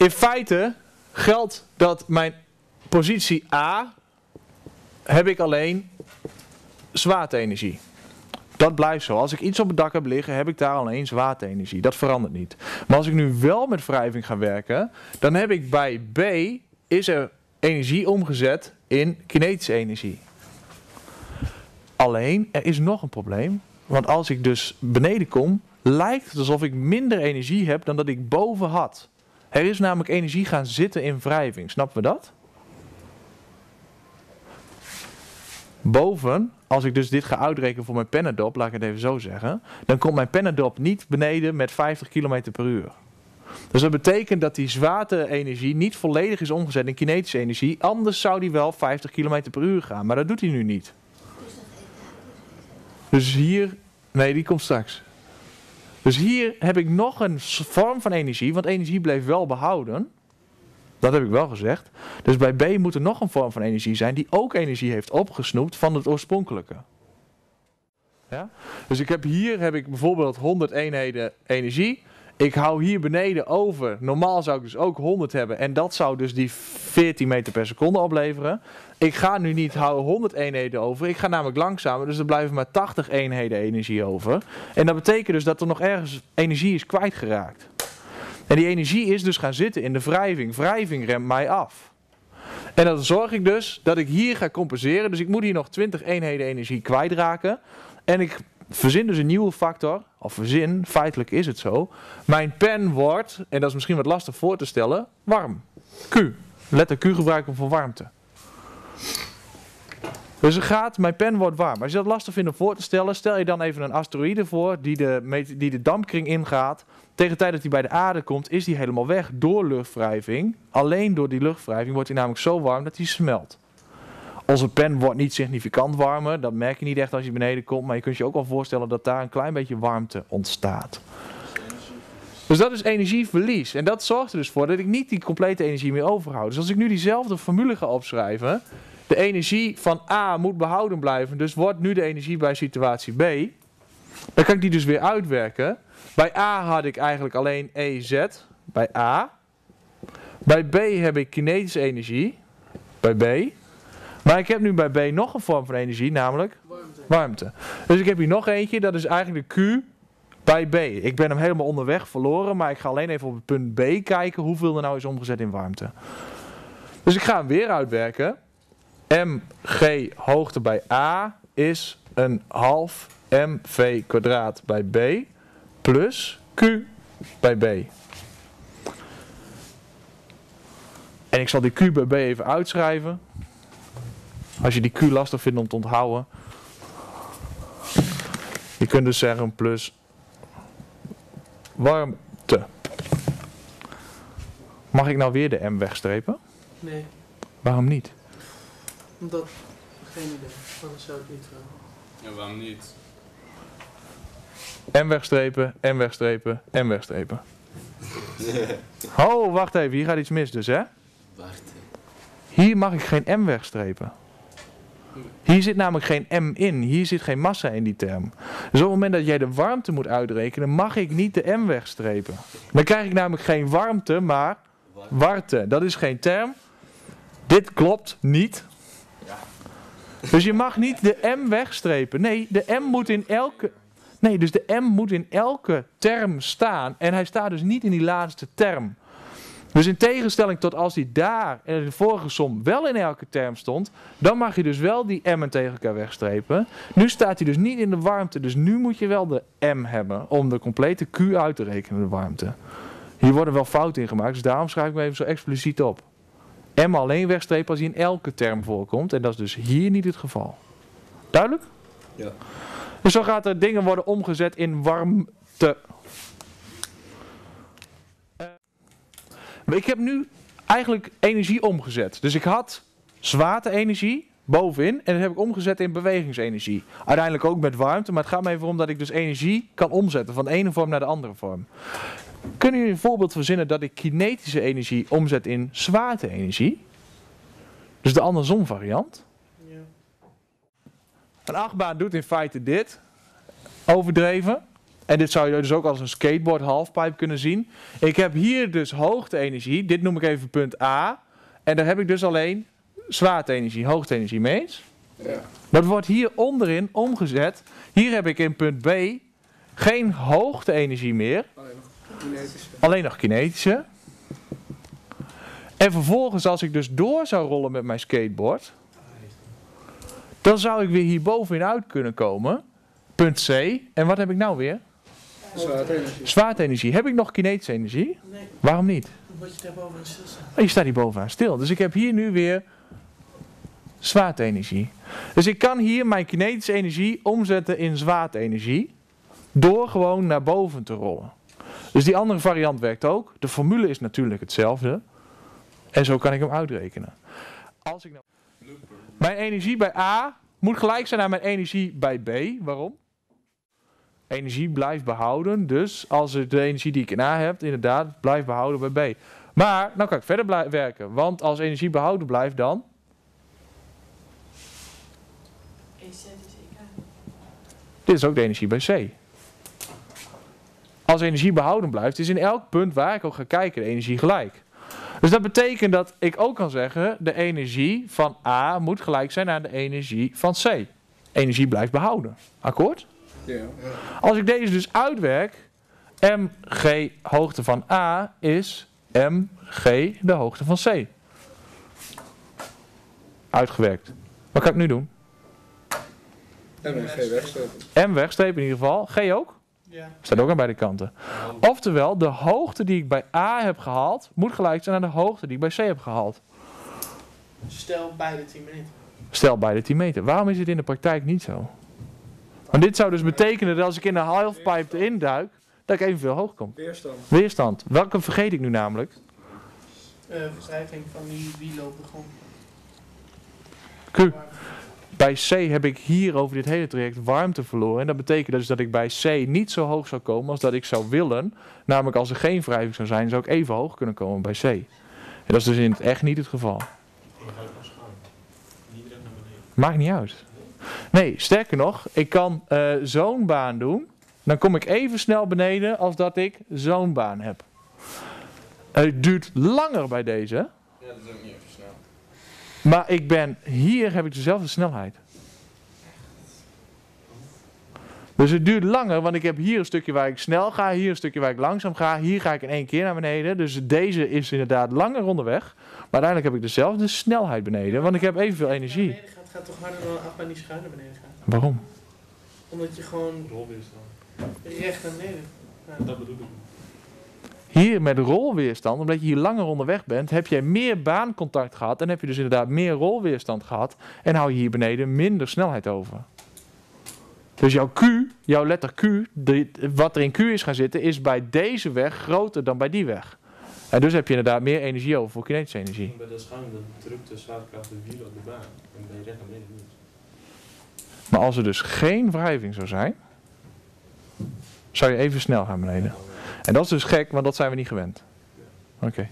In feite geldt dat mijn positie A heb ik alleen zwaartenergie. Dat blijft zo. Als ik iets op het dak heb liggen, heb ik daar alleen zwaartenergie. Dat verandert niet. Maar als ik nu wel met wrijving ga werken, dan heb ik bij B is er energie omgezet in kinetische energie. Alleen, er is nog een probleem. Want als ik dus beneden kom, lijkt het alsof ik minder energie heb dan dat ik boven had. Er is namelijk energie gaan zitten in wrijving. Snappen we dat? Boven, als ik dus dit ga uitrekenen voor mijn pennendop, laat ik het even zo zeggen, dan komt mijn pennendop niet beneden met 50 km per uur. Dus dat betekent dat die zwaarte-energie niet volledig is omgezet in kinetische energie, anders zou die wel 50 km per uur gaan, maar dat doet hij nu niet. Dus hier, nee die komt straks. Dus hier heb ik nog een vorm van energie, want energie bleef wel behouden. Dat heb ik wel gezegd. Dus bij B moet er nog een vorm van energie zijn die ook energie heeft opgesnoept van het oorspronkelijke. Ja? Dus ik heb hier heb ik bijvoorbeeld 100 eenheden energie. Ik hou hier beneden over. Normaal zou ik dus ook 100 hebben. En dat zou dus die 14 meter per seconde opleveren. Ik ga nu niet houden 100 eenheden over. Ik ga namelijk langzamer. Dus er blijven maar 80 eenheden energie over. En dat betekent dus dat er nog ergens energie is kwijtgeraakt. En die energie is dus gaan zitten in de wrijving. Wrijving remt mij af. En dan zorg ik dus dat ik hier ga compenseren. Dus ik moet hier nog 20 eenheden energie kwijtraken. En ik verzin dus een nieuwe factor. Of verzin, feitelijk is het zo. Mijn pen wordt, en dat is misschien wat lastig voor te stellen, warm. Q. Letter Q gebruiken voor warmte. Dus het gaat, mijn pen wordt warm. Als je dat lastig vindt om voor te stellen, stel je dan even een asteroïde voor die de, die de dampkring ingaat. Tegen de tijd dat hij bij de aarde komt, is die helemaal weg door luchtwrijving. Alleen door die luchtwrijving wordt hij namelijk zo warm dat hij smelt. Onze pen wordt niet significant warmer, dat merk je niet echt als je beneden komt, maar je kunt je ook wel voorstellen dat daar een klein beetje warmte ontstaat. Dus dat is energieverlies. En dat zorgt er dus voor dat ik niet die complete energie meer overhoud. Dus als ik nu diezelfde formule ga opschrijven, de energie van A moet behouden blijven, dus wordt nu de energie bij situatie B, dan kan ik die dus weer uitwerken. Bij A had ik eigenlijk alleen EZ, bij A. Bij B heb ik kinetische energie, bij B. Maar ik heb nu bij B nog een vorm van energie, namelijk warmte. warmte. Dus ik heb hier nog eentje, dat is eigenlijk de Q bij B. Ik ben hem helemaal onderweg verloren, maar ik ga alleen even op het punt B kijken hoeveel er nou is omgezet in warmte. Dus ik ga hem weer uitwerken. mg hoogte bij A is een half mv kwadraat bij B plus q bij B. En ik zal die q bij B even uitschrijven. Als je die q lastig vindt om te onthouden. Je kunt dus zeggen plus warmte. Mag ik nou weer de m wegstrepen? Nee, Waarom niet? omdat... Geen idee, anders zou ik niet vragen. Ja, waarom niet? M wegstrepen, M wegstrepen, M wegstrepen. Oh, wacht even, hier gaat iets mis dus, hè? Wacht. Hier mag ik geen M wegstrepen. Hier zit namelijk geen M in. Hier zit geen massa in die term. Dus op het moment dat jij de warmte moet uitrekenen, mag ik niet de M wegstrepen. Dan krijg ik namelijk geen warmte, maar warmte. Dat is geen term. Dit klopt niet. Dus je mag niet de M wegstrepen. Nee, de M moet in elke... Nee, dus de M moet in elke term staan. En hij staat dus niet in die laatste term. Dus in tegenstelling tot als hij daar in de vorige som wel in elke term stond, dan mag je dus wel die m'en tegen elkaar wegstrepen. Nu staat hij dus niet in de warmte, dus nu moet je wel de m hebben om de complete q uit te rekenen, de warmte. Hier worden wel fouten in gemaakt, dus daarom schrijf ik me even zo expliciet op. m alleen wegstrepen als hij in elke term voorkomt en dat is dus hier niet het geval. Duidelijk? Ja. Dus zo gaat er dingen worden omgezet in warmte. Ik heb nu eigenlijk energie omgezet. Dus ik had zwaarte-energie bovenin en dat heb ik omgezet in bewegingsenergie. Uiteindelijk ook met warmte, maar het gaat me even om dat ik dus energie kan omzetten van de ene vorm naar de andere vorm. Kunnen jullie een voorbeeld verzinnen dat ik kinetische energie omzet in zwaarte-energie? Dus de andersom variant. Ja. Een achtbaan doet in feite dit. Overdreven. En dit zou je dus ook als een skateboard halfpipe kunnen zien. Ik heb hier dus hoogte-energie. Dit noem ik even punt A. En daar heb ik dus alleen zwaarte-energie, hoogte-energie mee eens? Ja. Dat wordt hier onderin omgezet. Hier heb ik in punt B geen hoogte-energie meer. Alleen nog kinetische. Alleen nog kinetische. En vervolgens, als ik dus door zou rollen met mijn skateboard, dan zou ik weer hier bovenin uit kunnen komen. Punt C. En wat heb ik nou weer? Zwaarte-energie. Zwaartenergie. Heb ik nog kinetische energie? Nee, Waarom niet? omdat je daar bovenaan stilstaat. Oh, je staat hier bovenaan stil. Dus ik heb hier nu weer zwaartenergie. Dus ik kan hier mijn kinetische energie omzetten in zwaartenergie. Door gewoon naar boven te rollen. Dus die andere variant werkt ook. De formule is natuurlijk hetzelfde. En zo kan ik hem uitrekenen. Als ik nou... Mijn energie bij A moet gelijk zijn aan mijn energie bij B. Waarom? Energie blijft behouden. Dus als de energie die ik in A heb, inderdaad, blijft behouden bij B. Maar, nou kan ik verder werken. Want als energie behouden blijft dan... Dit is ook de energie bij C. Als energie behouden blijft, is in elk punt waar ik ook ga kijken de energie gelijk. Dus dat betekent dat ik ook kan zeggen, de energie van A moet gelijk zijn aan de energie van C. Energie blijft behouden. Akkoord? Ja. Als ik deze dus uitwerk, mg hoogte van A is mg de hoogte van C. Uitgewerkt. Wat kan ik nu doen? En een G wegstrepen. M wegstrepen in ieder geval. G ook? Ja. Staat ook aan beide kanten. Oftewel, de hoogte die ik bij A heb gehaald, moet gelijk zijn aan de hoogte die ik bij C heb gehaald. Stel beide 10 minuten. Stel beide 10 meter. Waarom is het in de praktijk niet zo? Want dit zou dus betekenen dat als ik in een halfpipe erin duik, dat ik evenveel hoog kom. Weerstand. Weerstand. Welke vergeet ik nu namelijk? Eh Wrijving van die de grond. Q. Bij C heb ik hier over dit hele traject warmte verloren. En dat betekent dus dat ik bij C niet zo hoog zou komen als dat ik zou willen. Namelijk als er geen wrijving zou zijn, zou ik even hoog kunnen komen bij C. En dat is dus in het echt niet het geval. Maakt niet uit. Nee, sterker nog, ik kan eh, zo'n baan doen. Dan kom ik even snel beneden als dat ik zo'n baan heb. Het duurt langer bij deze. Ja, dat is ook niet even snel. Maar ik ben, hier heb ik dezelfde snelheid. Dus het duurt langer, want ik heb hier een stukje waar ik snel ga, hier een stukje waar ik langzaam ga, hier ga ik in één keer naar beneden. Dus deze is inderdaad langer onderweg. Maar uiteindelijk heb ik dezelfde snelheid beneden, want ik heb evenveel energie. Gaat, toch harder dan een achtbaan die schuin naar beneden gaat. Waarom? Omdat je gewoon Rolweerstand. recht naar beneden. Dat bedoel ik. Hier met rolweerstand, omdat je hier langer onderweg bent, heb je meer baancontact gehad en heb je dus inderdaad meer rolweerstand gehad en hou je hier beneden minder snelheid over. Dus jouw Q, jouw letter Q, de- wat er in Q is gaan zitten, is bij deze weg groter dan bij die weg. En dus heb je inderdaad meer energie over voor kinetische energie. Bij de schuim dan drukt de zwaartekracht de wielen op de baan. En je recht naar beneden niet. Maar als er dus geen wrijving zou zijn, zou je even snel gaan beneden. En dat is dus gek, want dat zijn we niet gewend. Oké.